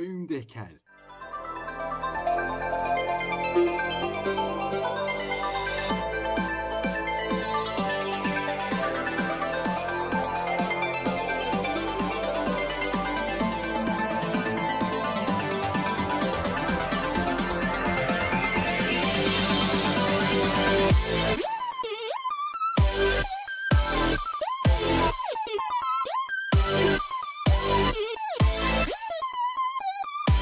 Beumdecker.